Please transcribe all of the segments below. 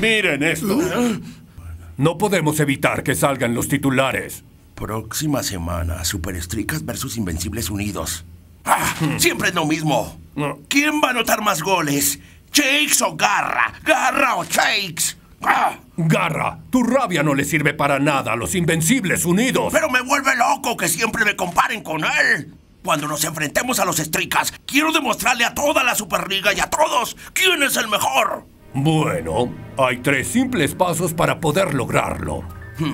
Miren esto. No podemos evitar que salgan los titulares. Próxima semana, Superestricas versus Invencibles Unidos. ¡Ah! Siempre es lo mismo. ¿Quién va a anotar más goles? ¿Shakes o Garra? ¿Garra o Shakes? ¡Ah! Garra, tu rabia no le sirve para nada a los Invencibles Unidos. Pero me vuelve loco que siempre me comparen con él. Cuando nos enfrentemos a los Estricas, quiero demostrarle a toda la Superliga y a todos quién es el mejor. Bueno, hay tres simples pasos para poder lograrlo.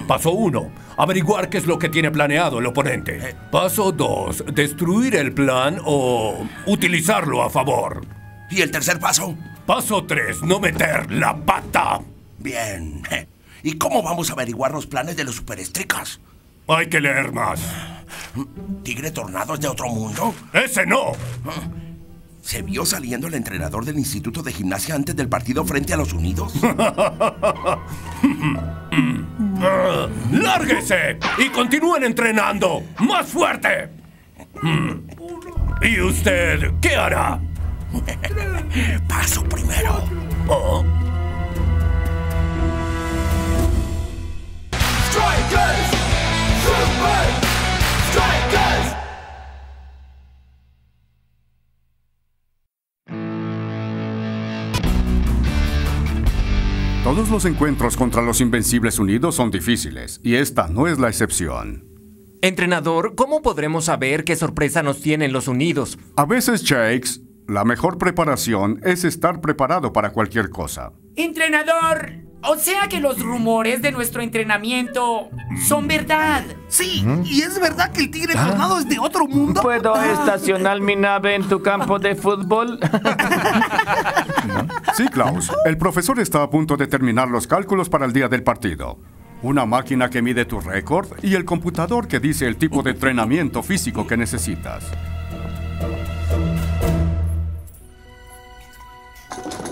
Paso 1. Averiguar qué es lo que tiene planeado el oponente. Paso 2. Destruir el plan o utilizarlo a favor. ¿Y el tercer paso? Paso 3. No meter la pata. Bien. ¿Y cómo vamos a averiguar los planes de los superestricas? Hay que leer más. ¿Tigre Tornado es de otro mundo? ¡Ese no! ¿Se vio saliendo el entrenador del Instituto de Gimnasia antes del partido frente a los Unidos? ¡Lárguese! Y continúen entrenando. ¡Más fuerte! ¿Y usted qué hará? Paso primero. Oh. Strikers! Super Strikers! Todos los encuentros contra los Invencibles Unidos son difíciles, y esta no es la excepción. Entrenador, ¿cómo podremos saber qué sorpresa nos tienen los Unidos? A veces, Shakes, la mejor preparación es estar preparado para cualquier cosa. Entrenador, o sea que los rumores de nuestro entrenamiento son verdad. Sí, ¿y es verdad que el tigre tornado es de otro mundo? ¿Puedo estacionar mi nave en tu campo de fútbol? Sí, Klaus. El profesor está a punto de terminar los cálculos para el día del partido. Una máquina que mide tu récord y el computador que dice el tipo de entrenamiento físico que necesitas.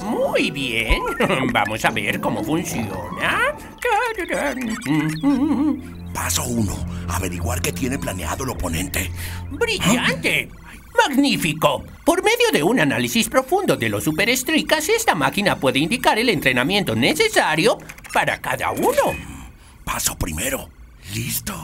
Muy bien. Vamos a ver cómo funciona. Paso uno. Averiguar qué tiene planeado el oponente. ¡Brillante! ¡Magnífico! Por medio de un análisis profundo de los superestricas, esta máquina puede indicar el entrenamiento necesario para cada uno. Paso primero. Listo.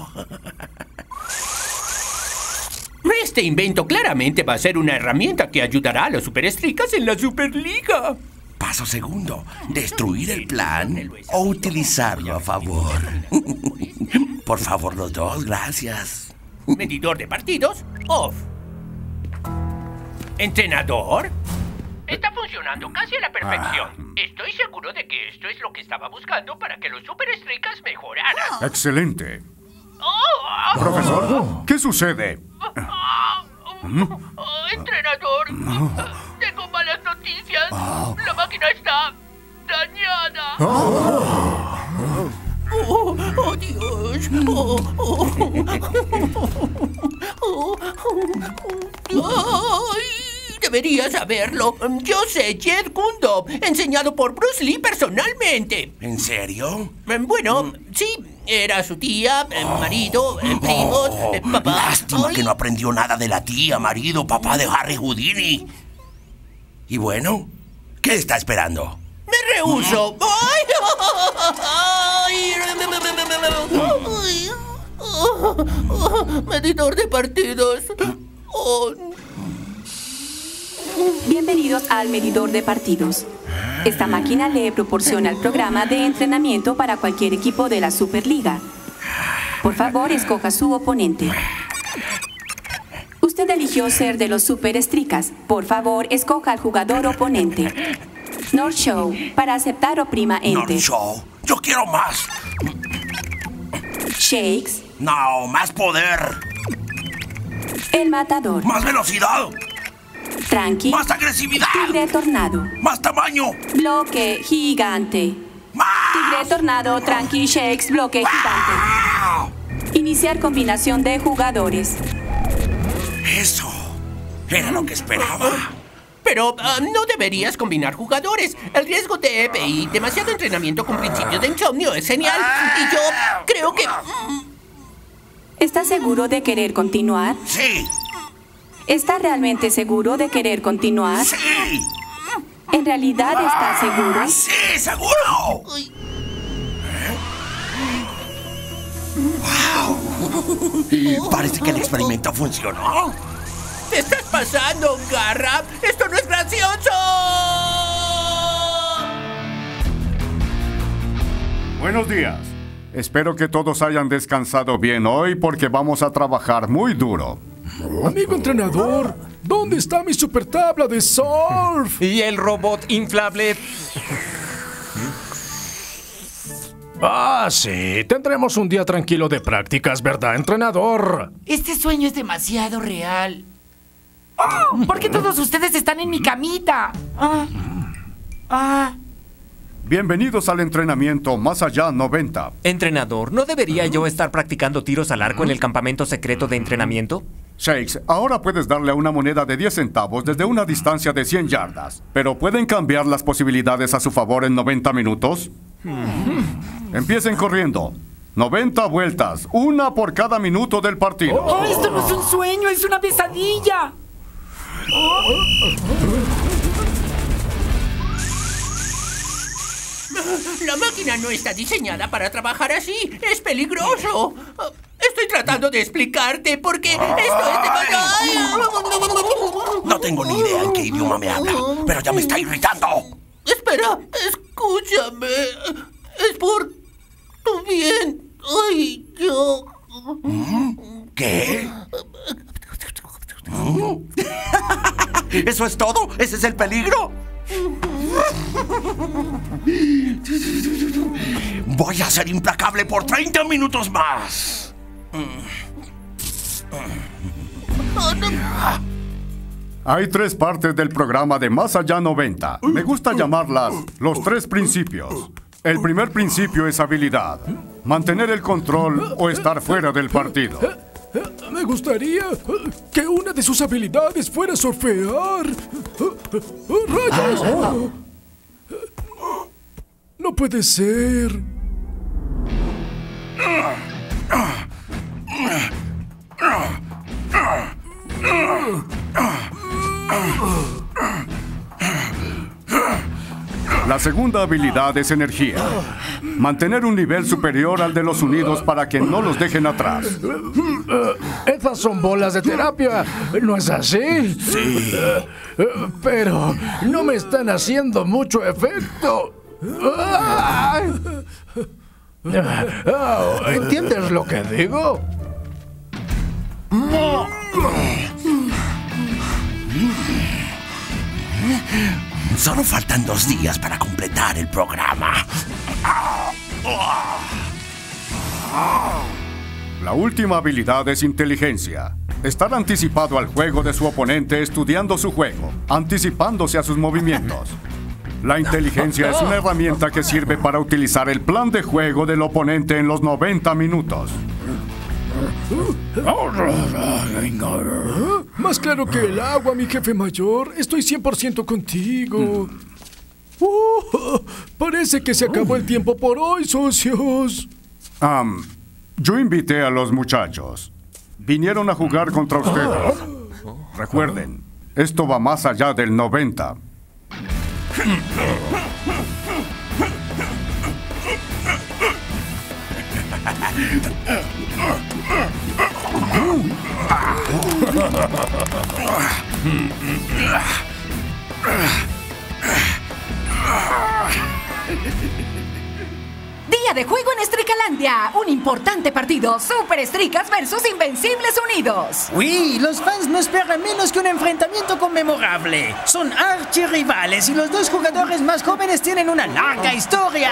Este invento claramente va a ser una herramienta que ayudará a los superestricas en la Superliga. Paso segundo. Destruir el plan o utilizarlo a favor. Por favor, los dos, gracias. Medidor de partidos, off. Entrenador. Está funcionando casi a la perfección. Estoy seguro de que esto es lo que estaba buscando para que los superestricas mejoraran. Excelente. ¡Oh! Profesor, ¿qué sucede? Oh, entrenador, tengo malas noticias. La máquina está dañada. Oh, oh, Dios. Oh, oh. Oh, ay, deberías saberlo. Yo sé Jet Kundo, enseñado por Bruce Lee personalmente. ¿En serio? Eh, Bueno, sí, era su tía, eh, marido, eh, primos, eh, papá. Lástima Ay, que no aprendió nada de la tía, marido, papá de Harry Houdini. Y bueno, ¿qué está esperando? Me rehuso. Ay, Medidor de partidos. Oh, Bienvenidos al medidor de partidos. Esta máquina le proporciona el programa de entrenamiento para cualquier equipo de la Superliga. Por favor, escoja su oponente. Usted eligió ser de los superestricas. Por favor, escoja al jugador oponente. North Show. Para aceptar oprima North Enter. Show. Yo quiero más. Shakes. No, más poder. El matador. Más velocidad. Tranqui. Más agresividad. Tigre tornado. Más tamaño. Bloque gigante. Tigre tornado, tranqui, shakes, bloque gigante. Iniciar combinación de jugadores. Eso. Era lo que esperaba. Pero ah, no deberías combinar jugadores. El riesgo de EPI, demasiado entrenamiento con principios de insomnio es genial. Y yo creo que... mm, ¿Está seguro de querer continuar? Sí. ¿Está realmente seguro de querer continuar? Sí. ¿En realidad está seguro? Sí. Sí, seguro. ¡Wow! Parece que el experimento funcionó. ¿Te estás pasando, Garra? ¡Esto no es gracioso! Buenos días. Espero que todos hayan descansado bien hoy porque vamos a trabajar muy duro. Amigo entrenador, ¿dónde está mi super tabla de surf? ¿Y el robot inflable? Ah, sí, tendremos un día tranquilo de prácticas, ¿verdad, entrenador? Este sueño es demasiado real. ¡Oh! ¿Por qué todos ustedes están en mi camita? Ah. Ah. Bienvenidos al entrenamiento Más Allá 90. Entrenador, ¿no debería yo estar practicando tiros al arco en el campamento secreto de entrenamiento? Shakes, ahora puedes darle a una moneda de 10 centavos desde una distancia de 100 yardas. Pero ¿pueden cambiar las posibilidades a su favor en 90 minutos? Empiecen corriendo. 90 vueltas, una por cada minuto del partido. ¡Oh, esto no es un sueño, es una pesadilla! La máquina no está diseñada para trabajar así. Es peligroso. Estoy tratando de explicarte por qué esto es demasiado... No tengo ni idea en qué idioma me habla, pero ya me está irritando. Espera, escúchame. Es por tu bien. Ay, yo... ¿Qué? ¿Eso es todo? ¿Ese es el peligro? Voy a ser implacable por 30 minutos más. Hay tres partes del programa de Más Allá 90. Me gusta llamarlas los tres principios. El primer principio es habilidad. Mantener el control o estar fuera del partido. Me gustaría que una de sus habilidades fuera surfear. ¡Rayos! No puede ser. La segunda habilidad es energía. Mantener un nivel superior al de los unidos para que no los dejen atrás. Esas son bolas de terapia, ¿no es así? Sí. Pero no me están haciendo mucho efecto. ¡Ay! Oh, ¿Entiendes lo que digo? Solo faltan dos días para completar el programa. La última habilidad es inteligencia. Estar anticipado al juego de su oponente estudiando su juego, anticipándose a sus movimientos. La inteligencia es una herramienta que sirve para utilizar el plan de juego del oponente en los 90 minutos. Más claro que el agua, mi jefe mayor. Estoy 100% contigo. Uh, parece que se acabó el tiempo por hoy, socios. Am, yo invité a los muchachos. Vinieron a jugar contra ustedes. Recuerden, esto va más allá del 90. Día de juego en Estricalandia. Un importante partido. Super Estricas versus Invencibles Unidos. Oui, los fans no esperan menos que un enfrentamiento conmemorable. Son archirrivales y los dos jugadores más jóvenes tienen una larga historia.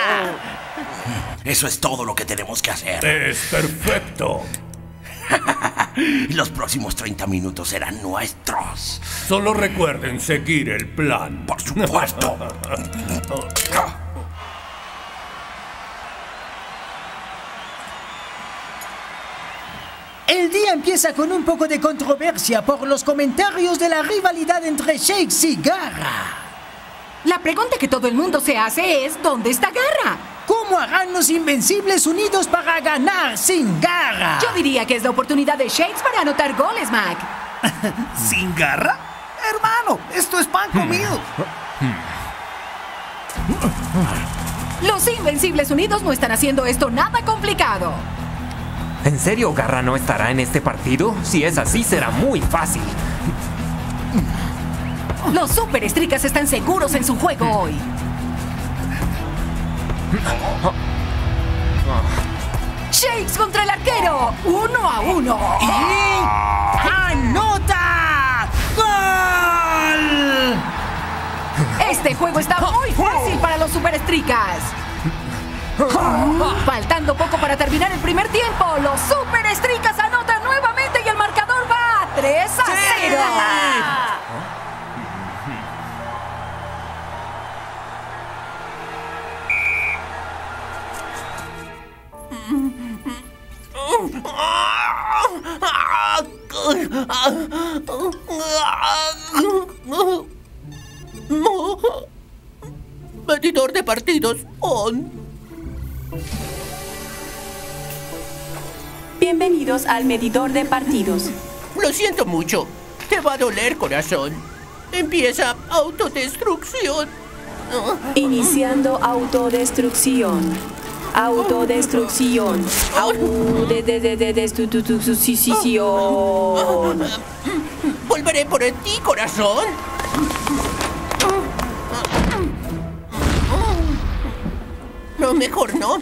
Eso es todo lo que tenemos que hacer. Es perfecto. Los próximos 30 minutos serán nuestros. Solo recuerden seguir el plan. Por supuesto. El día empieza con un poco de controversia por los comentarios de la rivalidad entre Shakes y Garra. La pregunta que todo el mundo se hace es, ¿dónde está Garra? ¿Cómo harán los Invencibles unidos para ganar sin Garra? Yo diría que es la oportunidad de Shakes para anotar goles, Mac. ¿Sin garra? Hermano, esto es pan comido. Los Invencibles Unidos no están haciendo esto nada complicado. ¿En serio Garra no estará en este partido? Si es así, será muy fácil. Los Super Estricas están seguros en su juego hoy. Shakes contra el arquero. Uno a uno. ¡Anota! ¡Gol! Este juego está muy fácil para los Super Estricas. Faltando poco para terminar el primer tiempo, los Super Estricas anotan nuevamente y el marcador va a 3 a 0. Medidor de partidos on. Bienvenidos al medidor de partidos. Lo siento mucho. Te va a doler, corazón. Empieza autodestrucción. Iniciando autodestrucción. Autodestrucción. Autodestrucción. Volveré por ti, corazón. No, mejor no.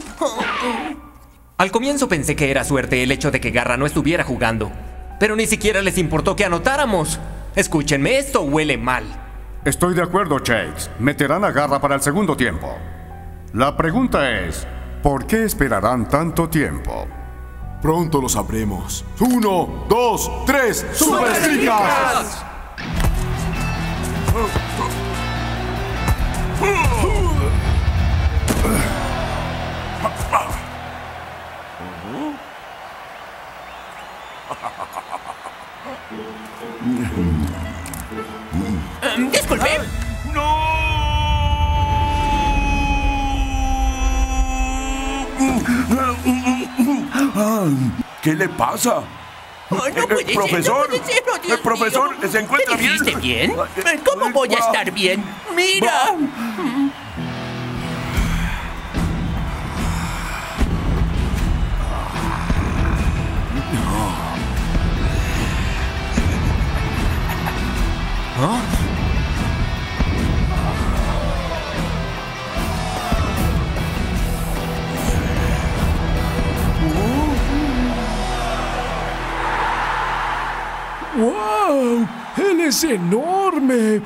Al comienzo pensé que era suerte el hecho de que Garra no estuviera jugando. Pero ni siquiera les importó que anotáramos. Escúchenme, esto huele mal. Estoy de acuerdo, Shakes. Meterán a Garra para el segundo tiempo. La pregunta es, ¿por qué esperarán tanto tiempo? Pronto lo sabremos. Uno, dos, tres. ¡Superestricas! Disculpe. ¿Qué le pasa? Oh, no Eh, puede ser, profesor, no puede ser, oh, el profesor, mío. ¿se encuentra ¿Te bien? dijiste bien? Eh, ¿Cómo voy a estar bien? Mira. ¡Wow! ¡Él es enorme!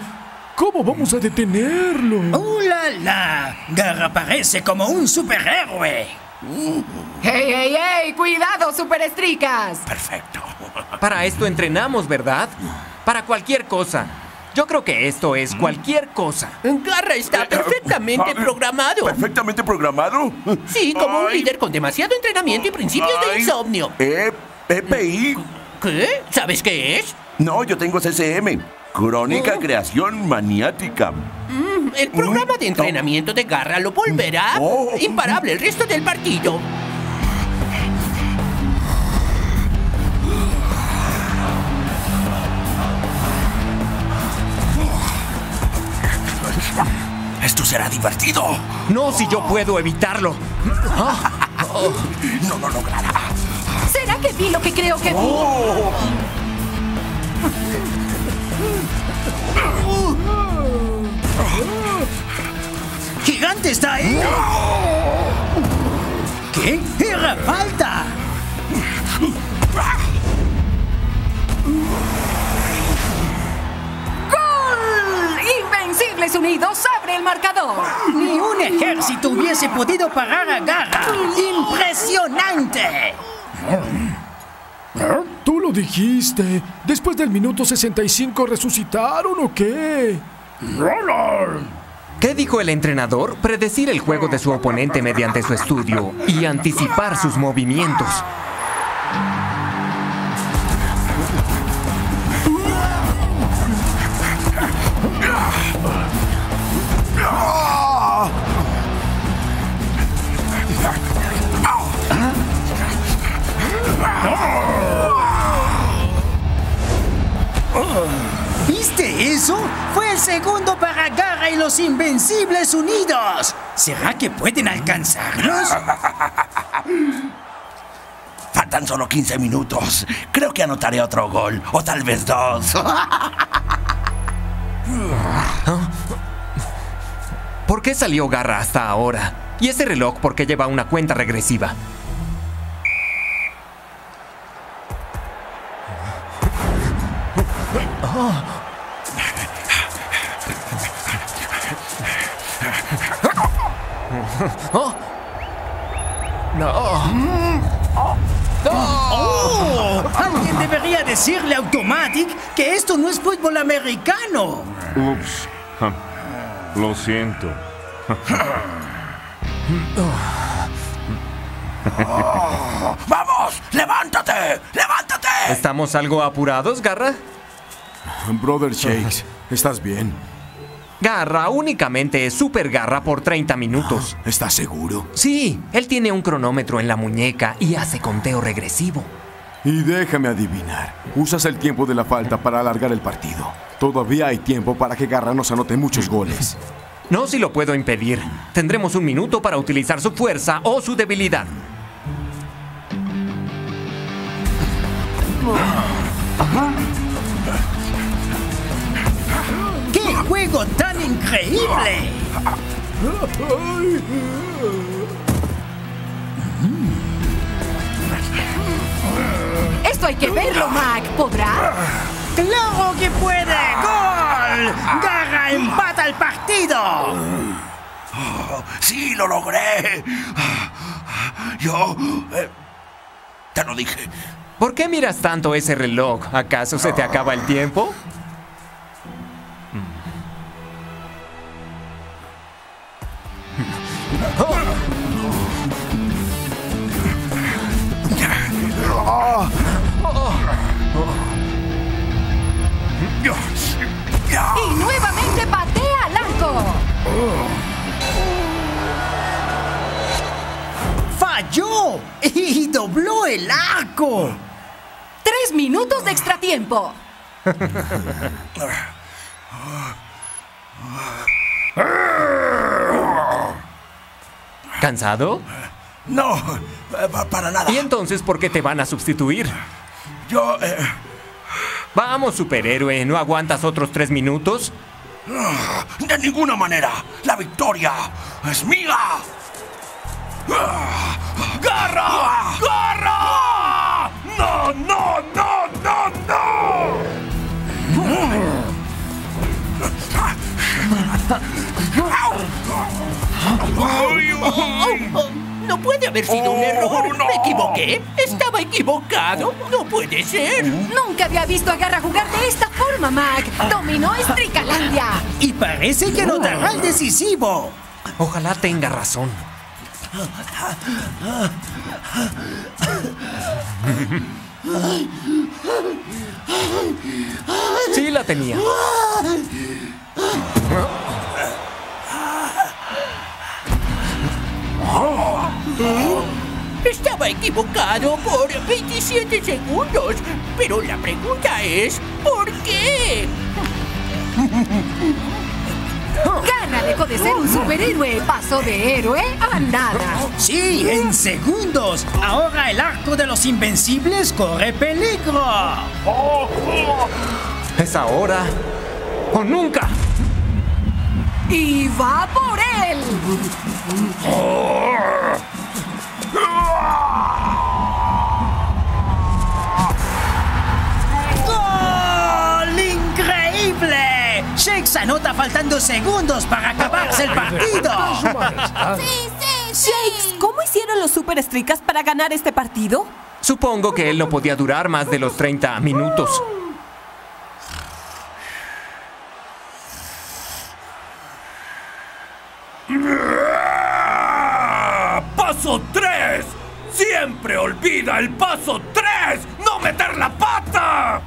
¿Cómo vamos a detenerlo? ¡Uh, la, la! Garra parece como un superhéroe. ¡Hey, hey, hey! ¡Cuidado, Super Estricas! Perfecto. Para esto entrenamos, ¿verdad? Para cualquier cosa. Yo creo que esto es cualquier cosa. Garra está perfectamente programado. ¿Perfectamente programado? Sí, como un Ay. líder con demasiado entrenamiento y principios de Ay. insomnio. E- EPI. ¿Qué? ¿Sabes qué es? No, yo tengo CCM. Crónica Creación Maniática. Mm, el programa de entrenamiento de Garra lo volverá Oh. imparable el resto del partido. Esto será divertido. No si yo puedo evitarlo. No lo logrará. ¿Será que vi lo que creo que vi? Oh. ¡Gigante está ahí! ¿Qué? ¡Era falta! ¡Gol! Invencibles Unidos abre el marcador. Ni un ejército hubiese podido parar a Garra. ¡Impresionante! Tú lo dijiste. Después del minuto 65 resucitaron o qué? ¿Qué dijo el entrenador? Predecir el juego de su oponente mediante su estudio y anticipar sus movimientos. ¿Viste eso fue el segundo para Garra y los Invencibles Unidos. ¿Será que pueden alcanzarnos? Faltan solo 15 minutos. Creo que anotaré otro gol, o tal vez dos. ¿Por qué salió Garra hasta ahora? ¿Y ese reloj por qué lleva una cuenta regresiva? Que esto no es fútbol americano. Ups. Lo siento. Oh, ¡Vamos! ¡Levántate! ¡Levántate! ¿Estamos algo apurados, Garra? Brother Shakes, ¿estás bien? Garra únicamente es Super Garra por 30 minutos. ¿Estás seguro? Sí, él tiene un cronómetro en la muñeca y hace conteo regresivo. Y déjame adivinar, usas el tiempo de la falta para alargar el partido. Todavía hay tiempo para que Garra nos anote muchos goles. No si lo puedo impedir. Tendremos un minuto para utilizar su fuerza o su debilidad. ¡Qué juego tan increíble! Esto hay que verlo, Mac. ¿Podrá? ¡Claro que puede! ¡Gol! ¡Garra empata el partido! ¡Sí, lo logré! Yo... eh, te lo dije. ¿Por qué miras tanto ese reloj? ¿Acaso se te acaba el tiempo? ¿Cansado? No, pa- para nada. ¿Y entonces por qué te van a sustituir? Yo... eh, Vamos, superhéroe, ¿no aguantas otros tres minutos? de ninguna manera. La victoria es mía. ¡Garra! ¡Garra! ¡No, no, no, no, No puede haber sido un error. ¿Me equivoqué? Estaba equivocado. No puede ser. Nunca había visto a Garra jugar de esta forma, Mac. Dominó Estricalandia. Y parece que anotará el decisivo. Ojalá tenga razón. Sí la tenía. Estaba equivocado por 27 segundos. Pero la pregunta es, ¿por qué? Garra dejó de ser un superhéroe. Pasó de héroe a nada. Sí, en segundos. Ahora el arco de los invencibles corre peligro. Es ahora o nunca. Y va por él. ¡Gol! ¡Increíble! Shakes anota faltando segundos para acabarse el partido. Shakes, ¿cómo hicieron los Super Stricas para ganar este partido? Supongo que él no podía durar más de los 30 minutos. ¡Siempre olvida el paso 3! ¡No meter la pata!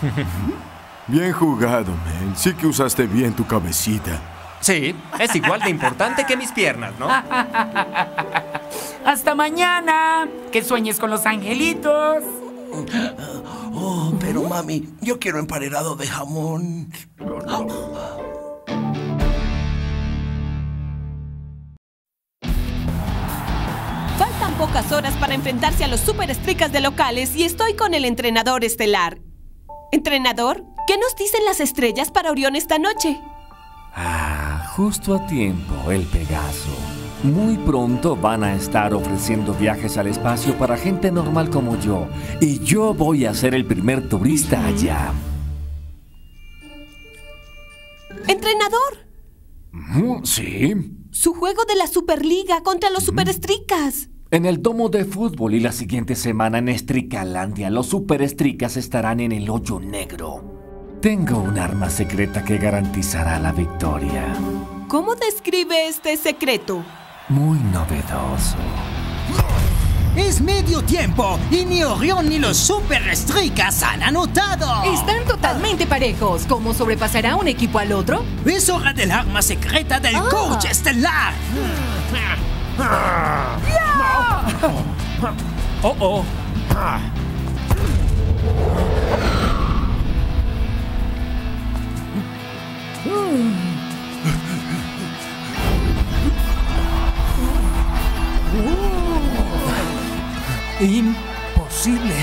Bien jugado, man. Sí que usaste bien tu cabecita. Sí, es igual de importante que mis piernas, ¿no? Hasta mañana. Que sueñes con los angelitos. Oh, pero mami, yo quiero emparedado de jamón. Pocas horas para enfrentarse a los super estricas de locales y estoy con el entrenador estelar. Entrenador, ¿qué nos dicen las estrellas para Orión esta noche? Ah, justo a tiempo, el Pegaso. Muy pronto van a estar ofreciendo viajes al espacio para gente normal como yo. Y yo voy a ser el primer turista allá. Entrenador, Sí. su juego de la Superliga contra los superestricas. En el domo de fútbol y la siguiente semana en Estricalandia, los superestricas estarán en el hoyo negro. Tengo un arma secreta que garantizará la victoria. ¿Cómo describe este secreto? Muy novedoso. Es medio tiempo y ni Orión ni los Super Estricas han anotado. Están totalmente parejos. ¿Cómo sobrepasará un equipo al otro? Es hora del arma secreta del Ah. coach estelar. Oh, oh. Imposible.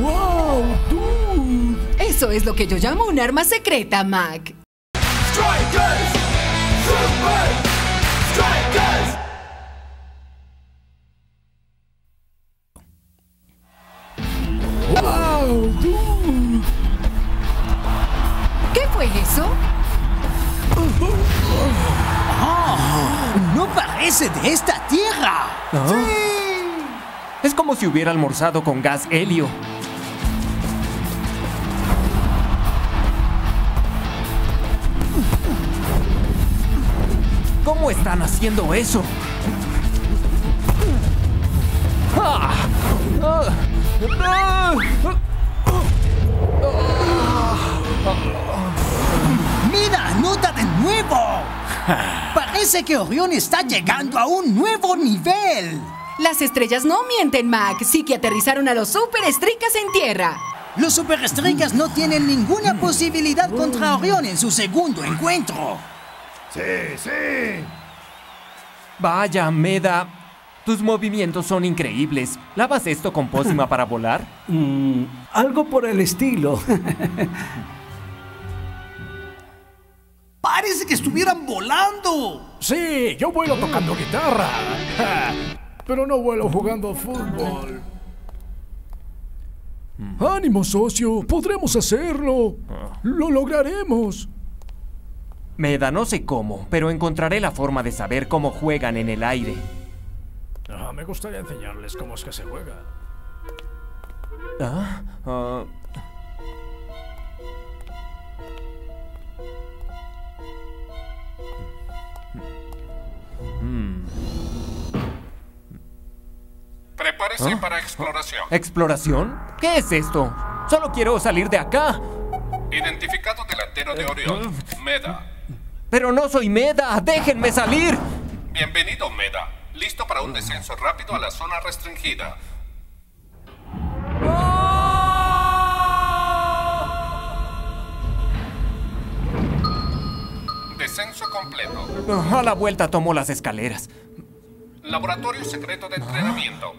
¡Wow, dude! Eso es lo que yo llamo un arma secreta, Mac. Strikers! Super de esta tierra. Ah. Es como si hubiera almorzado con gas helio. ¿Cómo están haciendo eso? ¡Ah! ¡Ah! ¡Ah! Mira, anota de nuevo. Parece que Orión está llegando a un nuevo nivel. Las estrellas no mienten, Mac. Sí que aterrizaron a los superestricas en tierra. Los superestricas no tienen ninguna posibilidad contra Orión en su segundo encuentro. Sí, sí. Vaya, Meda. Tus movimientos son increíbles. ¿Lavas esto con pócima para volar? Mm, algo por el estilo. Parece que estuvieran volando. Sí, yo vuelo tocando guitarra. Ja, Pero no vuelo jugando fútbol. Ánimo, socio. Podremos hacerlo. Lo lograremos. Meda, no sé cómo, pero encontraré la forma de saber cómo juegan en el aire. Ah, me gustaría enseñarles cómo es que se juega. Ah, ah. Hmm. Prepárese ¿Ah? para exploración. ¿Exploración? ¿Qué es esto? Solo quiero salir de acá. Identificado delantero de Orión, Meda. Pero no soy Meda. Déjenme salir. Bienvenido, Meda. Listo para un descenso rápido a la zona restringida. Descenso completo. A la vuelta tomo las escaleras. Laboratorio secreto de entrenamiento.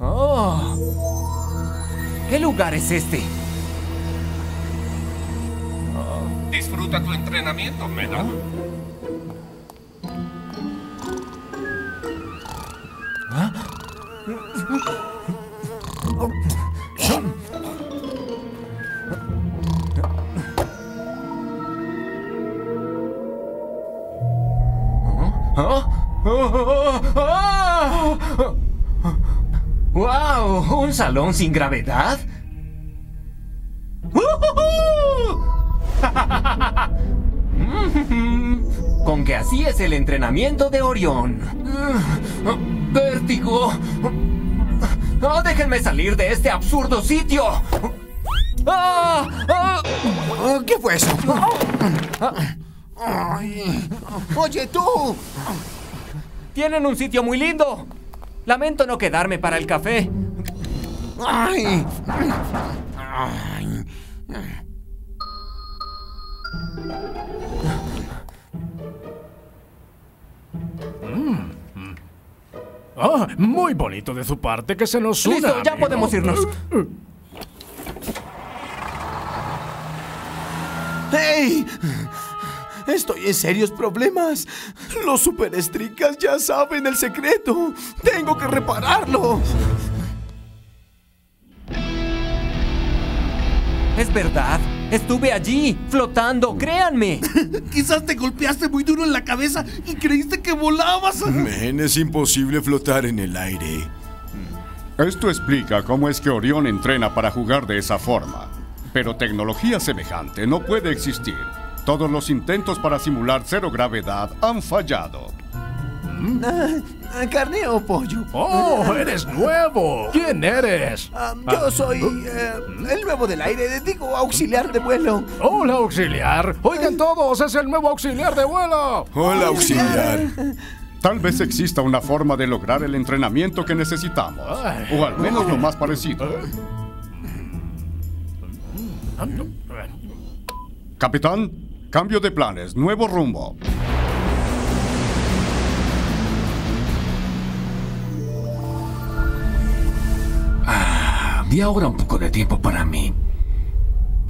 Oh. ¿Qué lugar es este? Disfruta tu entrenamiento, Meda. ¡Wow! ¿Un salón sin gravedad? Con que así es el entrenamiento de Orión. ¡Vértigo! ¡Ah, ¡Déjenme salir de este absurdo sitio! ¡Ah! ¡Ah! ¿Qué fue eso? Ay. Oye, tú. Tienen un sitio muy lindo. Lamento no quedarme para el café. Ay. Ay. Ah, muy bonito de su parte que se nos una. Listo, ya amigo. podemos irnos. ¡Hey! Estoy en serios problemas. Los superestricas ya saben el secreto. Tengo que repararlo. Es verdad. Estuve allí, flotando, créanme. Quizás te golpeaste muy duro en la cabeza y creíste que volabas. Men, es imposible flotar en el aire. Esto explica cómo es que Orión entrena para jugar de esa forma. Pero tecnología semejante no puede existir. Todos los intentos para simular cero gravedad han fallado. Ah, ¿Carne o pollo? ¡Oh, eres nuevo! ¿Quién eres? Ah, yo soy eh, el nuevo del aire, digo auxiliar de vuelo. ¡Hola, auxiliar! Oigan todos, es el nuevo auxiliar de vuelo. Hola, auxiliar. Tal vez exista una forma de lograr el entrenamiento que necesitamos. O al menos lo más parecido. Capitán, cambio de planes, nuevo rumbo. Y ahora un poco de tiempo para mí.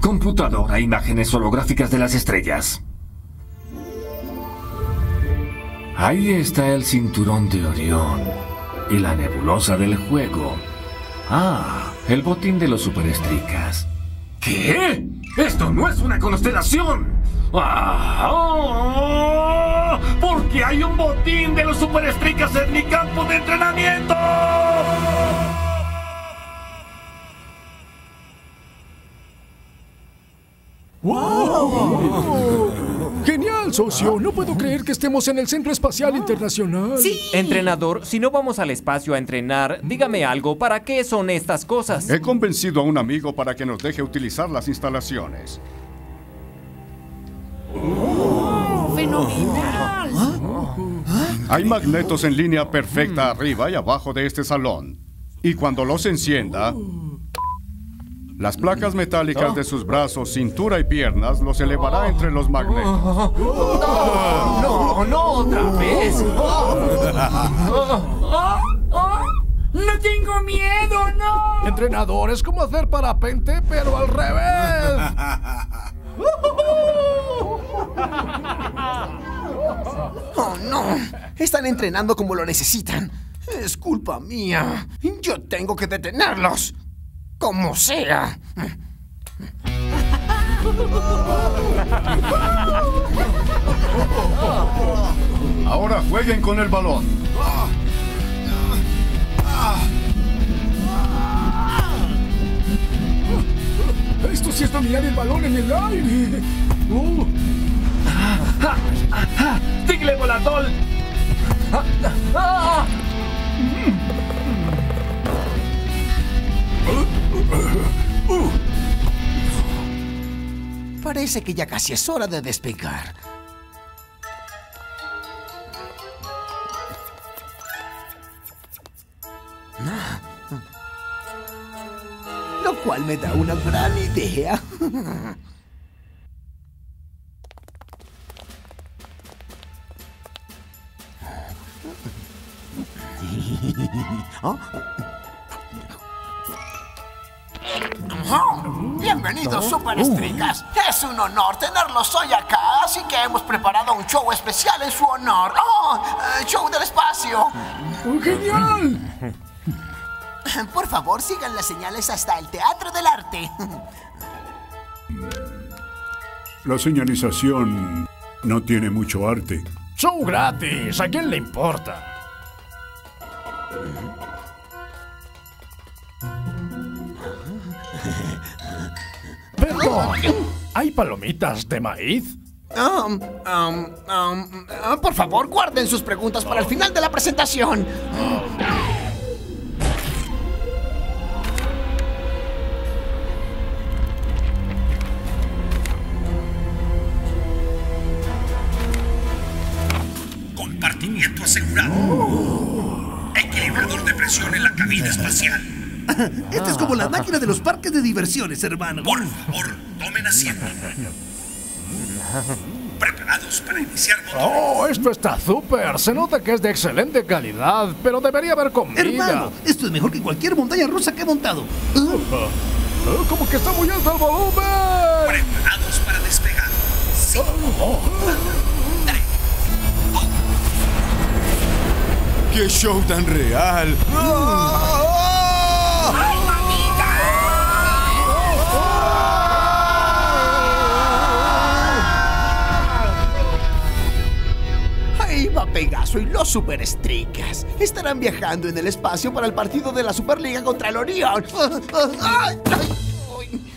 Computadora, imágenes holográficas de las estrellas. Ahí está el cinturón de Orión y la nebulosa del juego. Ah, el botín de los superestricas. ¿Qué? ¡Esto no es una constelación! ¡Ah! ¡Oh! ¡Porque hay un botín de los superestricas en mi campo de entrenamiento! ¡Genial, socio! No puedo creer que estemos en el Centro Espacial Internacional. Entrenador, si no vamos al espacio a entrenar, dígame algo, ¿para qué son estas cosas? He convencido a un amigo para que nos deje utilizar las instalaciones. ¡Fenomenal! Hay magnetos en línea perfecta arriba y abajo de este salón. Y cuando los encienda, las placas metálicas de sus brazos, cintura y piernas los elevará entre los magnetos. No, no, otra vez. ¡No tengo miedo, no! Entrenador, es como hacer parapente, pero al revés. Oh, no. Están entrenando como lo necesitan. Es culpa mía. Yo tengo que detenerlos. Como sea. Ahora jueguen con el balón. Esto sí es dominar el balón en el aire. Uh. ¡Tigle volador! Parece que ya casi es hora de despegar. Cual me da una gran idea. ¿Oh? Bienvenidos, superestricas. Es un honor tenerlos hoy acá, así que hemos preparado un show especial en su honor. ¡Oh! eh, ¡Show del espacio! ¡Genial! Por favor, sigan las señales hasta el Teatro del Arte. La señalización no tiene mucho arte. Show gratis. ¿A quién le importa? Perdón. ¿Hay palomitas de maíz? Um, um, um, ah, por favor, guarden sus preguntas para el final de la presentación. Cabina espacial. Esto es como la máquina de los parques de diversiones, hermano. Por favor, tomen asiento. Preparados para iniciar Oh, esto está súper. Se nota que es de excelente calidad, pero debería haber comida. Hermano, esto es mejor que cualquier montaña rusa que he montado. Como que está muy alto el volumen. Preparados para despegar. ¡Qué show tan real! Ahí va Pegaso y los Superstricas. Estarán viajando en el espacio para el partido de la Superliga contra el Orión. ¡Ay, ay, ay!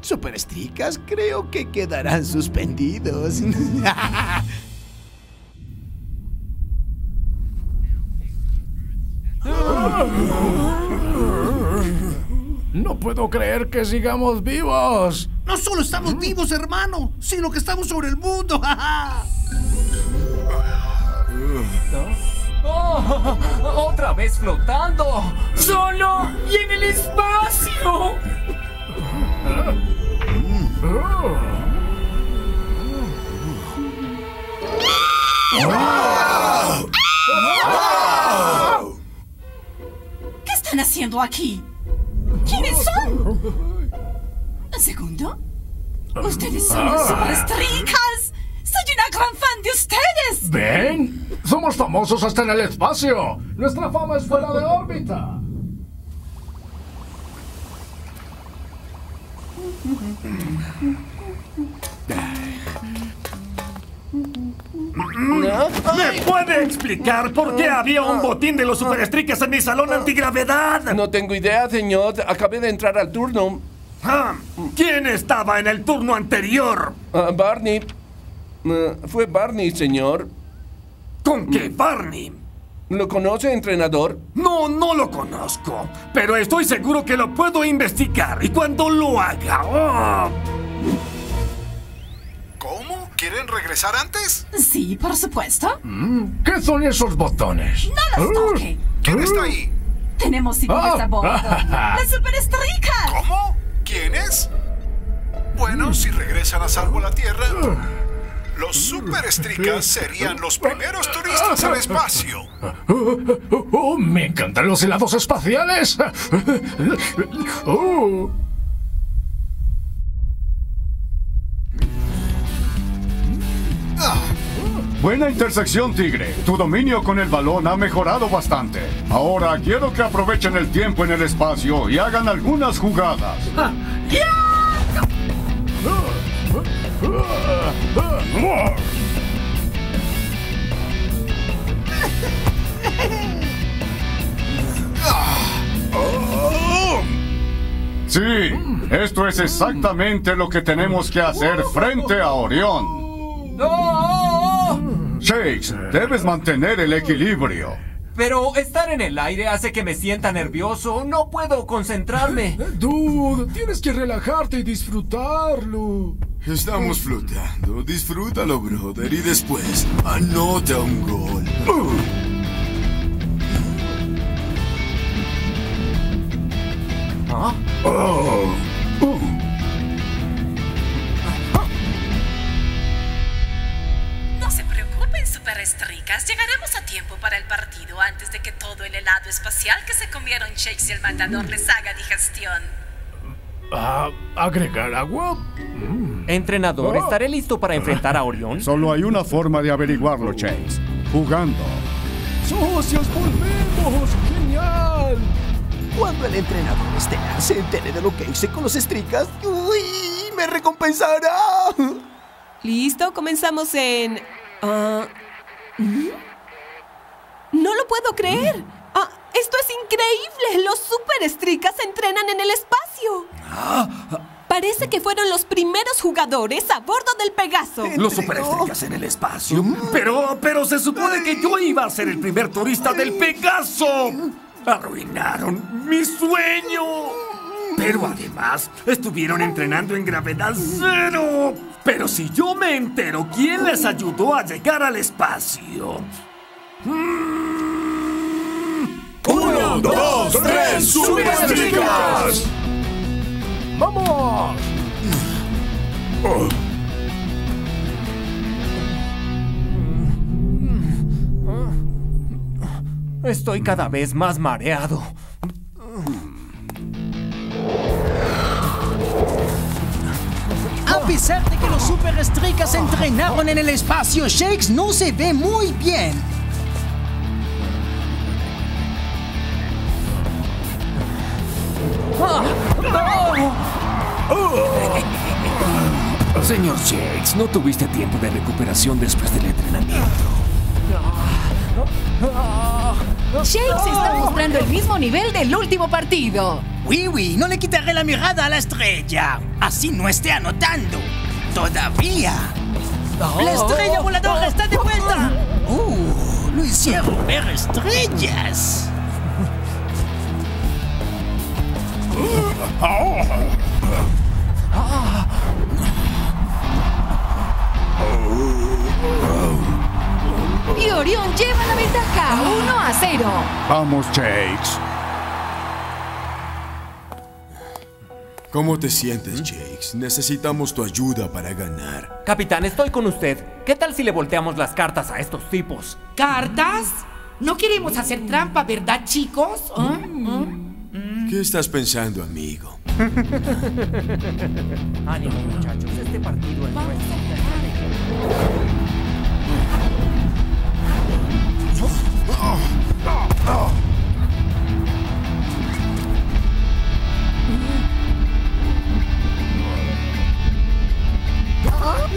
Superstricas creo que quedarán suspendidos. puedo creer que sigamos vivos. No solo estamos vivos, hermano, sino que estamos sobre el mundo. ¡Oh! ¡Otra vez flotando! ¡Solo! ¡Y en el espacio! ¿Qué están haciendo aquí? ¿Quiénes son? ¿Un segundo? ¿Ustedes son las superestricas? ¡Soy una gran fan de ustedes! ¿Ven? Somos famosos hasta en el espacio. Nuestra fama es fuera de órbita. ¿Me puede explicar por qué había un botín de los superestricas en mi salón antigravedad? No tengo idea, señor. Acabé de entrar al turno. Ah, ¿Quién estaba en el turno anterior? Ah, Barney. Ah, fue Barney, señor. ¿Con qué Barney? ¿Lo conoce, entrenador? No, no lo conozco. Pero estoy seguro que lo puedo investigar. Y cuando lo haga. ¡oh! ¿Quieren regresar antes? Sí, por supuesto. ¿Qué son esos botones? No los toque. ¿Quién está ahí? Tenemos civiles Ah. a bordo. ¡Las superestricas! ¿Cómo? ¿Quiénes? Bueno, si regresan a salvo a la Tierra, los superestricas serían los primeros turistas al espacio. Oh, oh, oh, me encantan los helados espaciales. Buena intersección, Tigre. Tu dominio con el balón ha mejorado bastante. Ahora quiero que aprovechen el tiempo en el espacio y hagan algunas jugadas. Sí, esto es exactamente lo que tenemos que hacer frente a Orión. Shakes, debes mantener el equilibrio. Pero estar en el aire hace que me sienta nervioso. No puedo concentrarme. Dude, tienes que relajarte y disfrutarlo. Estamos flotando. Disfrútalo, brother. Y después, anota un gol. ¿Ah? Oh. No preocupen, superestricas. Llegaremos a tiempo para el partido antes de que todo el helado espacial que se comieron Shakes y el matador les haga digestión. Ah, ¿Agregar agua? Entrenador, ¿estaré listo para enfrentar a Orión? Solo hay una forma de averiguarlo, Chase. Jugando. ¡Socios, volvemos! ¡Genial! Cuando el entrenador estelar se entere de lo que hice con los estricas, ¡uy! ¡Me recompensará! Listo, comenzamos en... ah, ¿mm? No lo puedo creer. Ah, esto es increíble. Los superestricas entrenan en el espacio. Parece que fueron los primeros jugadores a bordo del Pegaso. Los superestricas en el espacio. Pero, pero se supone que yo iba a ser el primer turista del Pegaso. Arruinaron mi sueño. Pero además, estuvieron entrenando en gravedad cero. Pero si yo me entero quién les ayudó a llegar al espacio. Mm. ¡Uno! Dos, tres, superestricas. ¡Vamos! Estoy cada vez más mareado. A pesar de que los super estricas entrenaron en el espacio, Shakes no se ve muy bien. Señor Shakes, no tuviste tiempo de recuperación después del entrenamiento. Shakes está mostrando el mismo nivel del último partido. Wiwi, no le quitaré la mirada a la estrella. Así no esté anotando. Todavía. La estrella voladora está de vuelta. Uh, lo hicieron ver estrellas. Y Orión lleva la ventaja 1 a 0. Vamos, Shakes. ¿Cómo te sientes, Jakes? Necesitamos tu ayuda para ganar. Capitán, estoy con usted. ¿Qué tal si le volteamos las cartas a estos tipos? ¿Cartas? No queremos hacer trampa, ¿verdad, chicos? ¿Ah? ¿Ah? ¿Qué estás pensando, amigo? Ánimo, muchachos. Este partido es nuestro.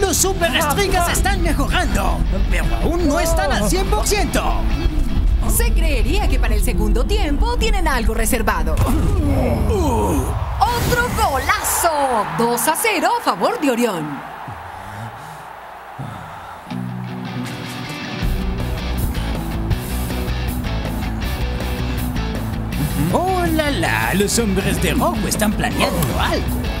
Los super estricas están mejorando, pero aún no están al 100%. Se creería que para el segundo tiempo tienen algo reservado. ¡Otro golazo! 2 a 0 a favor de Orión. ¡Oh, la la! Los hombres de rojo están planeando algo.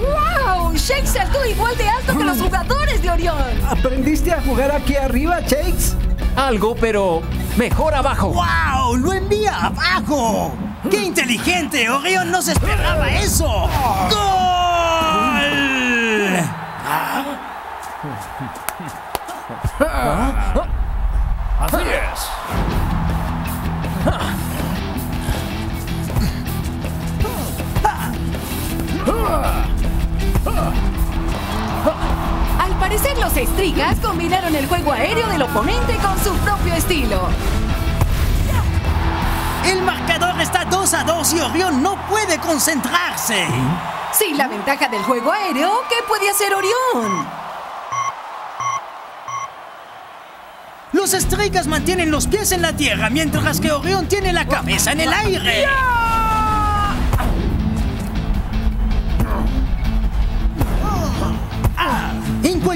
¡Wow! Shake saltó igual de alto que los jugadores de Orión. ¿Aprendiste a jugar aquí arriba, Shakes? Algo, pero mejor abajo. ¡Wow! ¡Lo envía abajo! ¡Qué inteligente! Orión no se esperaba eso. ¡Gol! Así es. Al parecer los estricas combinaron el juego aéreo del oponente con su propio estilo. El marcador está 2 a 2 y Orión no puede concentrarse. Sin la ventaja del juego aéreo, ¿qué puede hacer Orión? Los estricas mantienen los pies en la tierra mientras que Orión tiene la cabeza en el aire.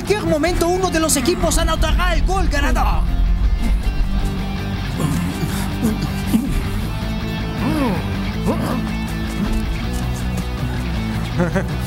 Cualquier momento uno de los equipos anotará el gol ganador.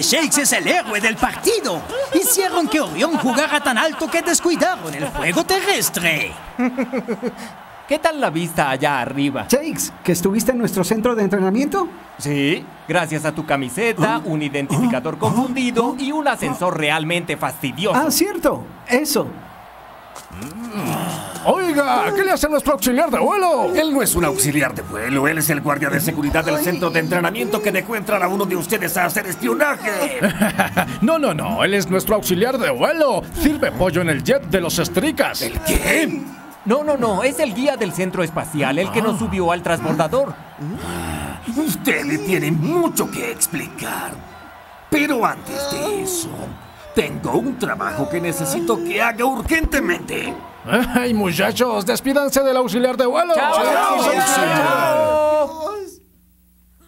que Shakes es el héroe del partido. Hicieron que Orión jugara tan alto que descuidaron el juego terrestre. ¿Qué tal la vista allá arriba? Shakes, ¿que estuviste en nuestro centro de entrenamiento? Sí, gracias a tu camiseta, un identificador confundido y un ascensor realmente fastidioso. Ah, cierto. Eso. Oiga, ¿qué le hace a nuestro auxiliar de vuelo? Él no es un auxiliar de vuelo, él es el guardia de seguridad del centro de entrenamiento que dejó entrar a uno de ustedes a hacer espionaje. No, no, no. Él es nuestro auxiliar de vuelo. Sirve pollo en el jet de los estricas. ¿El qué? No, no, no, es el guía del centro espacial, el que nos subió al transbordador. Ustedes tienen mucho que explicar. Pero antes de eso, tengo un trabajo que necesito que haga urgentemente. ¡Ay, muchachos! ¡Despídanse del auxiliar de vuelo!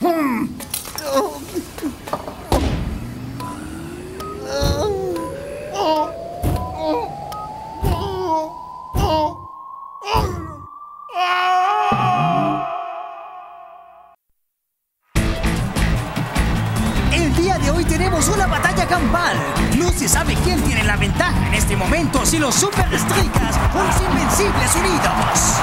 Hmm. El si los Super Stricas o los Invencibles Unidos.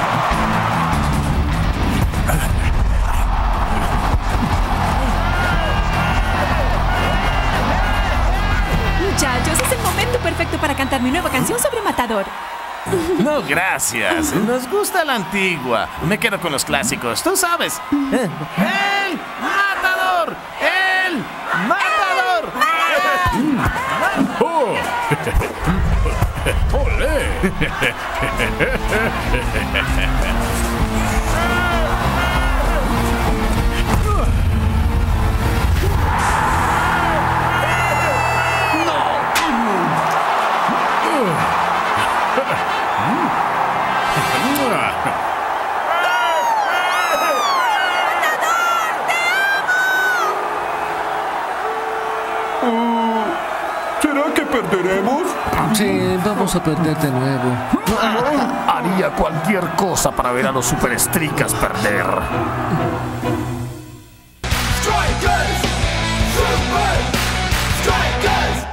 Muchachos, es el momento perfecto para cantar mi nueva canción sobre Matador. No, gracias. Nos gusta la antigua. Me quedo con los clásicos, tú sabes. ¡El matador! ¡El matador! ¡Oh! ¿Será que perderemos? Sí, vamos a perder de nuevo. Haría cualquier cosa para ver a los superestricas perder. Strikers! Super Strikers!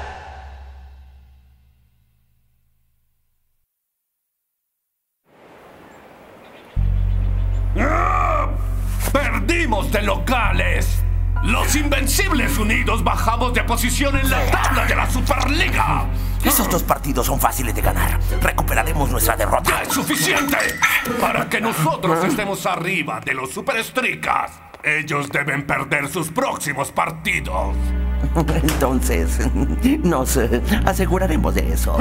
¡Ah! ¡Perdimos de locales! Los Invencibles Unidos bajamos de posición en la tabla de la Superliga. Esos dos partidos son fáciles de ganar. Recuperaremos nuestra derrota. ¡Ya es suficiente! Para que nosotros estemos arriba de los Superestricas, ellos deben perder sus próximos partidos. Entonces, nos aseguraremos de eso.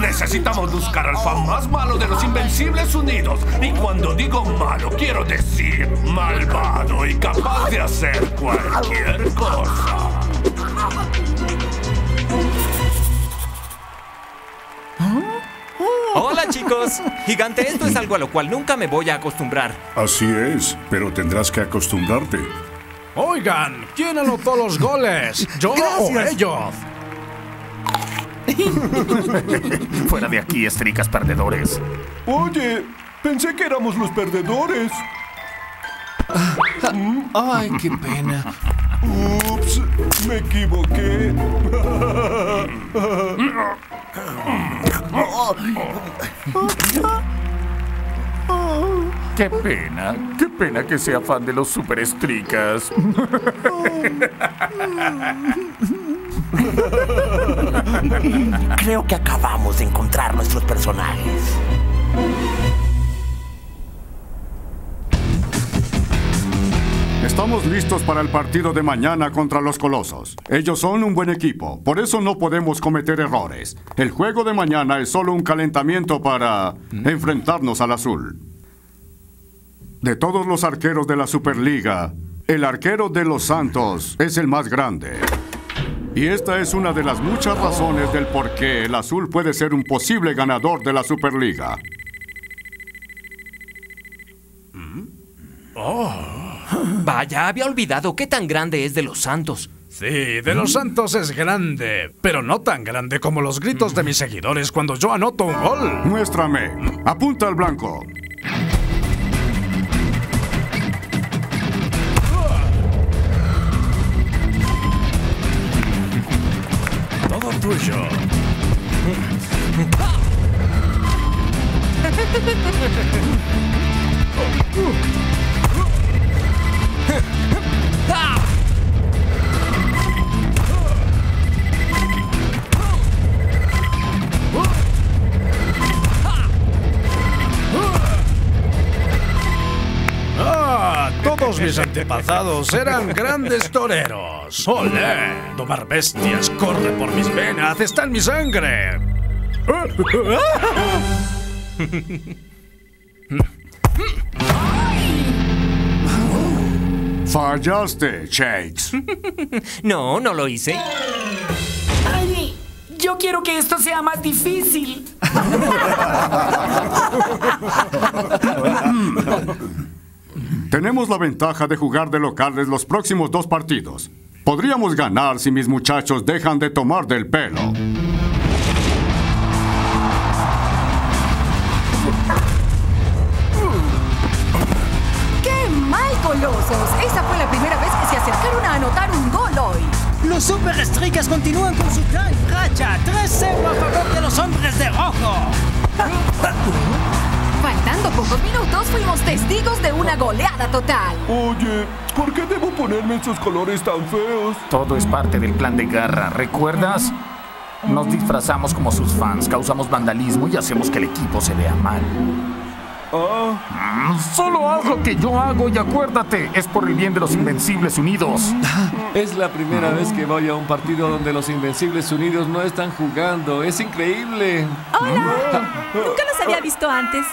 Necesitamos buscar al fan más malo de los Invencibles Unidos. Y cuando digo malo, quiero decir malvado y capaz de hacer cualquier cosa. Hola chicos. Gigante, esto es algo a lo cual nunca me voy a acostumbrar. Así es, pero tendrás que acostumbrarte. Oigan, ¿quién anotó los goles? ¿Yo o Gracias. ellos? Fuera de aquí, estricas perdedores. Oye, pensé que éramos los perdedores. Ay, qué pena. Ups, me equivoqué. Qué pena, qué pena que sea fan de los superestricas. Creo que acabamos de encontrar nuestros personajes. Estamos listos para el partido de mañana contra los Colosos. Ellos son un buen equipo, por eso no podemos cometer errores. El juego de mañana es solo un calentamiento para enfrentarnos al azul. De todos los arqueros de la Superliga, el arquero de los Santos es el más grande. Y esta es una de las muchas razones del por qué el azul puede ser un posible ganador de la Superliga. Vaya, había olvidado qué tan grande es de los santos. Sí, de los Santos es grande, pero no tan grande como los gritos de mis seguidores cuando yo anoto un gol. Muéstrame. Apunta al blanco. Todo tuyo. Ah, todos mis antepasados eran grandes toreros. ¡Olé! Domar bestias corre por mis venas, está en mi sangre. Fallaste, Shakes. no, no lo hice. Ay, yo quiero que esto sea más difícil. Tenemos la ventaja de jugar de locales los próximos dos partidos. Podríamos ganar si mis muchachos dejan de tomar del pelo. A anotar un gol hoy. Los Super Strikers continúan con su gran racha. 3-0 a favor de los hombres de rojo. Faltando pocos minutos, fuimos testigos de una goleada total. Oye, ¿por qué debo ponerme esos colores tan feos? Todo es parte del plan de Garra, ¿recuerdas? Nos disfrazamos como sus fans, causamos vandalismo y hacemos que el equipo se vea mal. Ah. Solo haz lo que yo hago y acuérdate, es por el bien de los Invencibles Unidos. Es la primera vez que voy a un partido donde los Invencibles Unidos no están jugando. Es increíble. Hola. Nunca los había visto antes.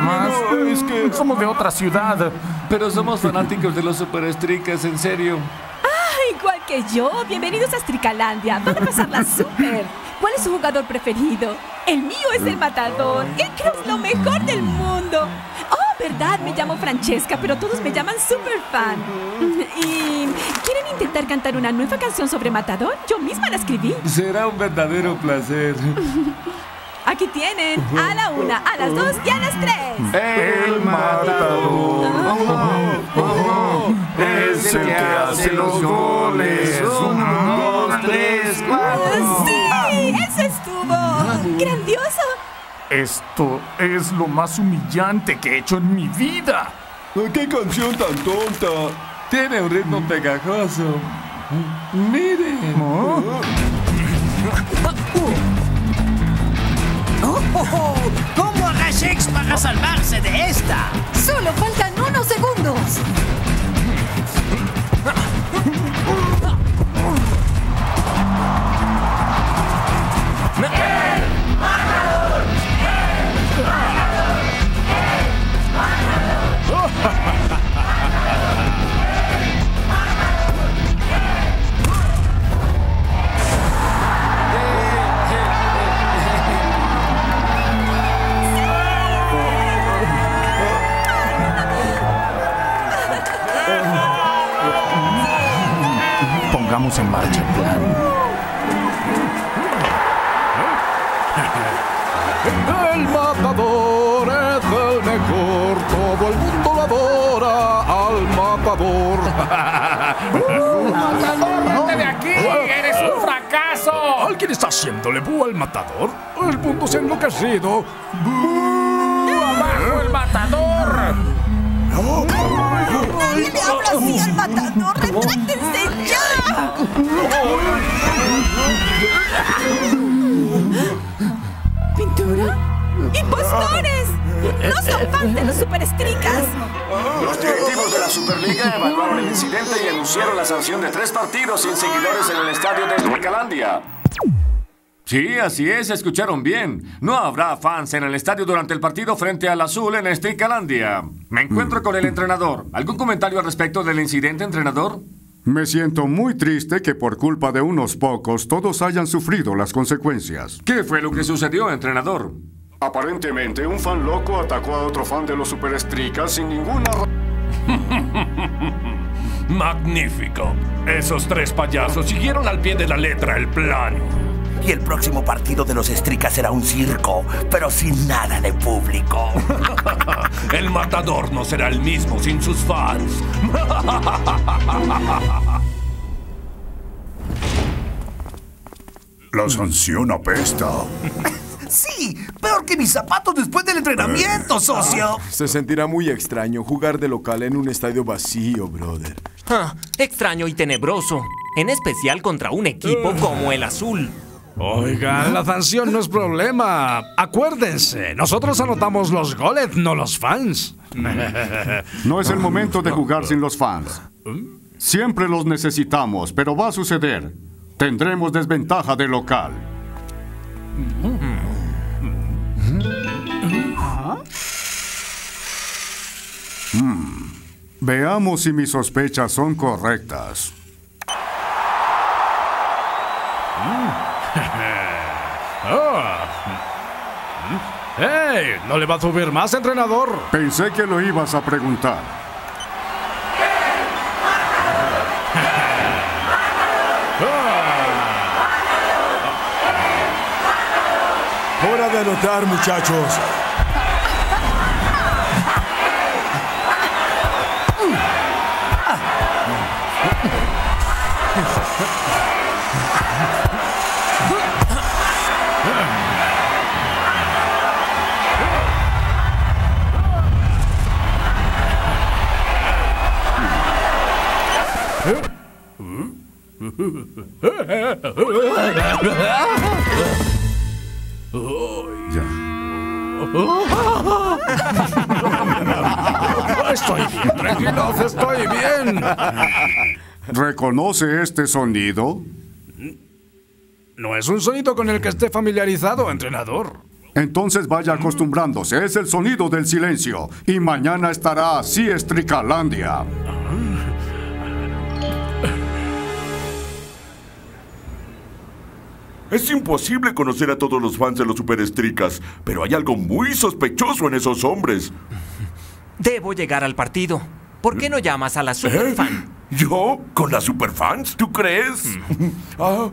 Más, es que somos de otra ciudad. Pero somos fanáticos de los superestricas, en serio. Ah, igual que yo. Bienvenidos a Stricalandia. Van a pasarla súper. ¿Cuál es su jugador preferido? El mío es el matador. Él creo es lo mejor del mundo. Oh, verdad, me llamo Francesca, pero todos me llaman super fan. ¿Y quieren intentar cantar una nueva canción sobre matador? Yo misma la escribí. Será un verdadero placer. Aquí tienen. A la una, a las dos y a las tres. El matador es el que hace los goles. Uno, dos, tres, cuatro. ¡Grandioso! Esto es lo más humillante que he hecho en mi vida. ¡Qué canción tan tonta! Tiene un ritmo pegajoso. Miren. Oh, oh, oh. ¿Cómo hará Shakes para salvarse de esta? Solo faltan unos segundos. Haciéndole bu al matador? El mundo se ha enloquecido. ¡Abajo el matador! ¡Nadie le habla así al matador! ¡Retráctense ya! ¿Pintura? ¡Impostores! ¡No son fans de los superestricas! Los directivos de la Superliga evaluaron el incidente y anunciaron la sanción de tres partidos sin seguidores en el estadio de Esmercalandia. Sí, así es, escucharon bien. No habrá fans en el estadio durante el partido frente al Azul en Estricalandia. Me encuentro con el entrenador. ¿Algún comentario al respecto del incidente, entrenador? Me siento muy triste que por culpa de unos pocos todos hayan sufrido las consecuencias. ¿Qué fue lo que sucedió, entrenador? Aparentemente, un fan loco atacó a otro fan de los Superestricas sin ninguna razón. Magnífico. Esos tres payasos siguieron al pie de la letra el plan. Y el próximo partido de los Estricas será un circo, pero sin nada de público. el matador no será el mismo sin sus fans. La sanción apesta. Sí, peor que mis zapatos después del entrenamiento, socio. Se sentirá muy extraño jugar de local en un estadio vacío, brother. Ah, extraño y tenebroso. En especial contra un equipo como el azul. Oigan, la sanción no es problema. Acuérdense, nosotros anotamos los goles, no los fans. No es el momento de jugar sin los fans. Siempre los necesitamos, pero va a suceder. Tendremos desventaja de local. Mm. Veamos si mis sospechas son correctas. Ah. ¡Hey! ¿No le va a subir más, entrenador? Pensé que lo ibas a preguntar. Hora de anotar, muchachos. Estoy bien, tranquilos, estoy bien. ¿Reconoce este sonido? No es un sonido con el que esté familiarizado, entrenador. Entonces vaya acostumbrándose, es el sonido del silencio. Y mañana estará así Estricalandia. Es imposible conocer a todos los fans de los Superestricas, pero hay algo muy sospechoso en esos hombres. Debo llegar al partido. ¿Por qué no llamas a la superfan? ¿Yo? ¿Con las superfans? ¿Tú crees? Ah,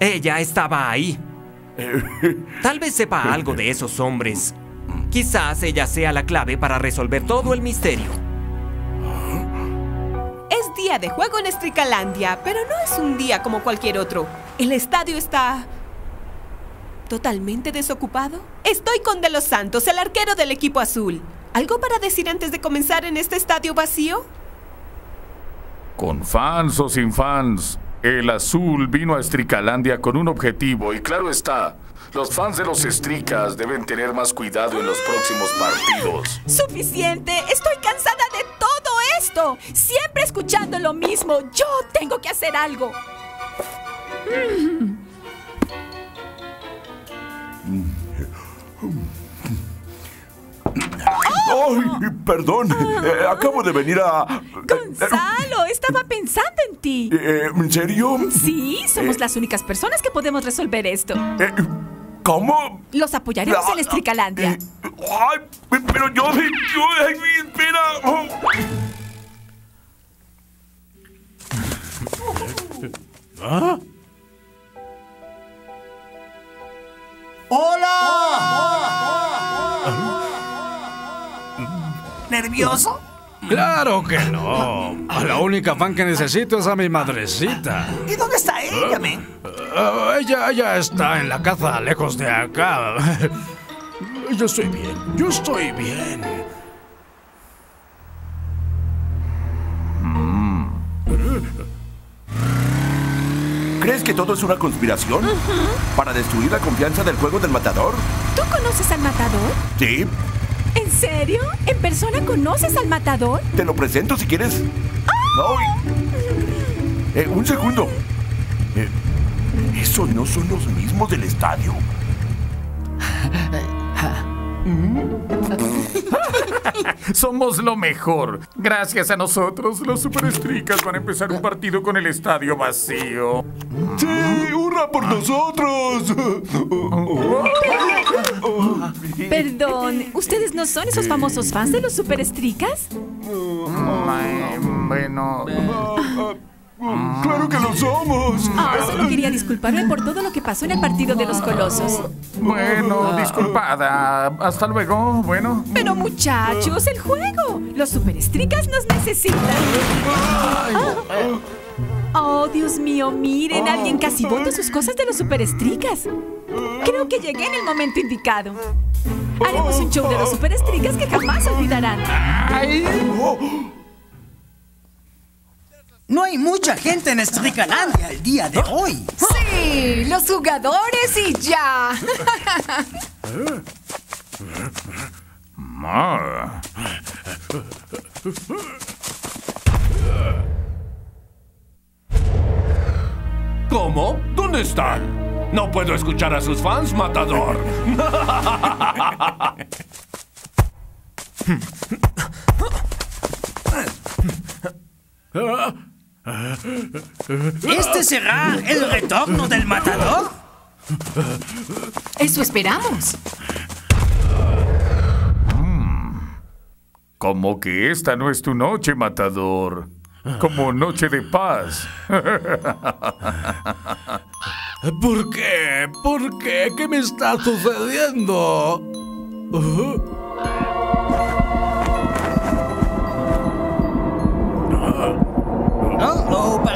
Ella estaba ahí. Tal vez sepa algo de esos hombres. Quizás ella sea la clave para resolver todo el misterio. Es día de juego en Estricalandia, pero no es un día como cualquier otro. El estadio está... ¿Totalmente desocupado? Estoy con De Los Santos, el arquero del equipo azul. ¿Algo para decir antes de comenzar en este estadio vacío? Con fans o sin fans, el azul vino a Estricalandia con un objetivo y claro está, los fans de los Estricas deben tener más cuidado en los próximos partidos. ¡Suficiente! ¡Estoy cansada de todo esto! Siempre escuchando lo mismo. Yo tengo que hacer algo. ¡Ay! Perdón, eh, acabo de venir a... Gonzalo, estaba pensando en ti. Eh, ¿En serio? Sí, somos Eh, las únicas personas que podemos resolver esto. ¿Cómo? Los apoyaremos en Estricalandia. ¡Ay! Pero yo... yo ay, espera. Oh. ¿Ah? ¿Nervioso? Claro que no. A la única fan que necesito es a mi madrecita. ¿Y dónde está ella, men? Ah, ella, ella está en la casa lejos de acá. Yo estoy bien. Yo estoy bien. ¿Crees que todo es una conspiración? ¿Para destruir la confianza del juego del matador? ¿Tú conoces al matador? Sí, ¿En serio? ¿En persona conoces al matador? te lo presento si quieres. Ay. Eh, un segundo. Eh, ¿Esos no son los mismos del estadio? Somos lo mejor. Gracias a nosotros, los Superestricas van a empezar un partido con el estadio vacío. ¡Sí! ¡Hurra por nosotros! Perdón, ¿ustedes no son esos famosos fans de los superestricas? Bueno. ¡Claro que lo somos! Ah, solo quería disculparme por todo lo que pasó en el partido de los colosos. Bueno, disculpada. Hasta luego. Bueno. Pero muchachos, el juego. Los superestricas nos necesitan. Ah. Oh, Dios mío, miren, alguien casi bota sus cosas de los superestricas. Creo que llegué en el momento indicado. Haremos un show de los superestricas que jamás olvidarán. No hay mucha gente en Estricalandia el día de hoy. Sí, los jugadores y ya. Ma. ¿Cómo? ¿Dónde están? No puedo escuchar a sus fans, matador. ¿Este será el retorno del matador? Eso esperamos. Como que esta no es tu noche, matador. Como noche de paz. ¿Por qué? ¿Por qué? ¿Qué me está sucediendo?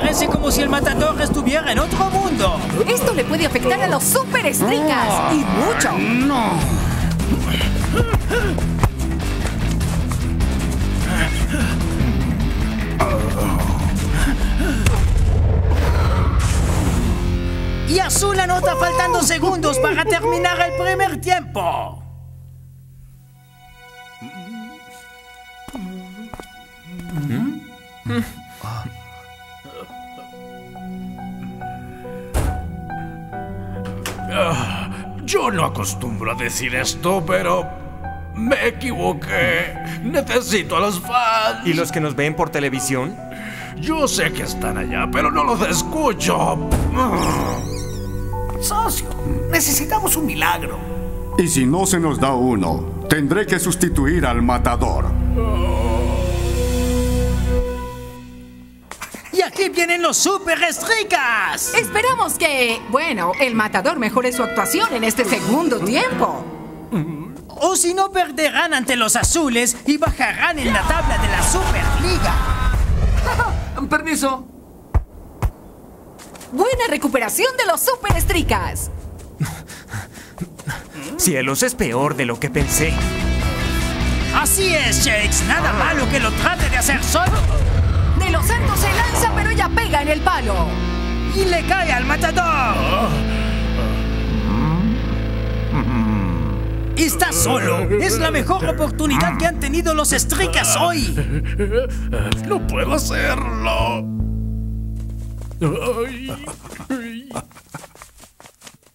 parece como si el matador estuviera en otro mundo. Esto le puede afectar a los super estricas. Y mucho. No. Y Azul anota faltando segundos para terminar el primer tiempo. Ah, Yo no acostumbro a decir esto, pero me equivoqué. Necesito a los fans. ¿Y los que nos ven por televisión? Yo sé que están allá, pero no los escucho. Socio, necesitamos un milagro. Y si no se nos da uno, tendré que sustituir al matador. Y aquí vienen los super estricas. Esperamos que, bueno, el matador mejore su actuación en este segundo tiempo. O si no perderán ante los azules y bajarán en la tabla de la Superliga. Permiso. Buena recuperación de los super estricas. Cielos es peor de lo que pensé. Así es, Shakes. Nada malo que lo trate de hacer solo. Los Santos se lanza, pero ella pega en el palo. Y le cae al matador. Está solo. Es la mejor oportunidad que han tenido los estricas hoy. No puedo hacerlo.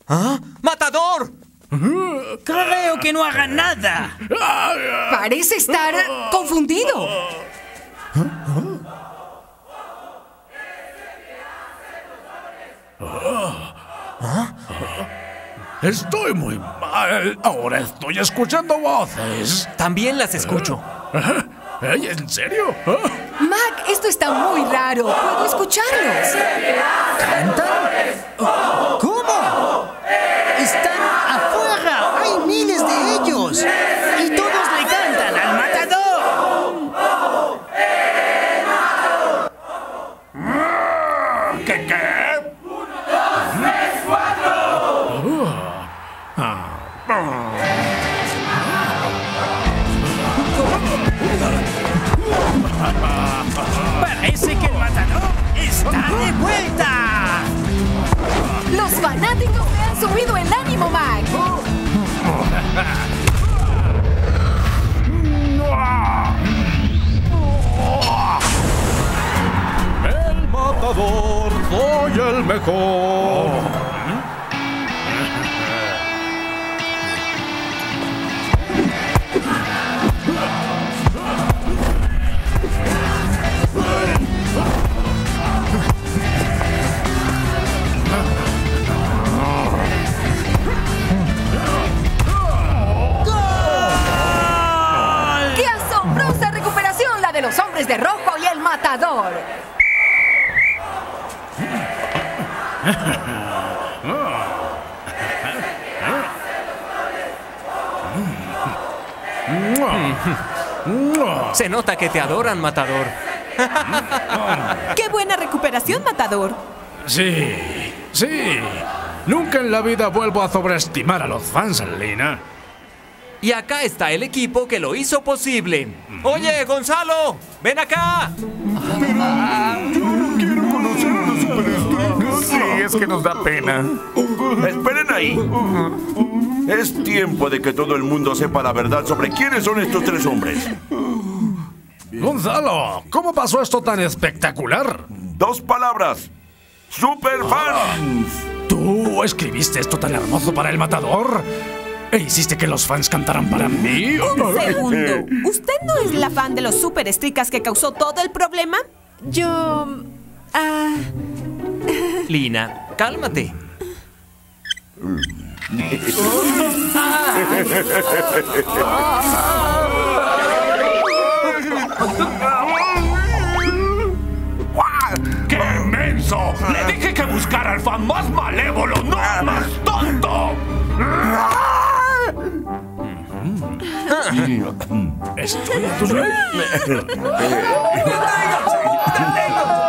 ¿Ah? ¡Matador! Creo que no haga nada. Parece estar confundido. Estoy muy mal. Ahora estoy escuchando voces. También las escucho. ¿Ey, ¿En serio? Mac, esto está muy raro. Puedo escucharlos. ¿Cantan? ¿Cómo? Están afuera. Hay miles de ellos. Está de vuelta. Los fanáticos me han subido el ánimo, Mac. El matador, soy el mejor. Se nota que te adoran, Matador. ¡Qué buena recuperación, Matador! Sí, sí. Nunca en la vida vuelvo a sobreestimar a los fans, Lina. Y acá está el equipo que lo hizo posible. Oye, Gonzalo, ven acá. Sí, es que nos da pena. Esperen ahí. Es tiempo de que todo el mundo sepa la verdad sobre quiénes son estos tres hombres. Gonzalo, ¿cómo pasó esto tan espectacular? Dos palabras. ¡Superfans! ¿Tú escribiste esto tan hermoso para el matador? ¿E hiciste que los fans cantaran para mí? Un segundo. ¿Usted no es la fan de los super estricas que causó todo el problema? Yo... Ah... Lina, cálmate. ¡Qué inmenso! Le dije que buscara al fan más malévolo, no al más tonto. Estoy a tu lado.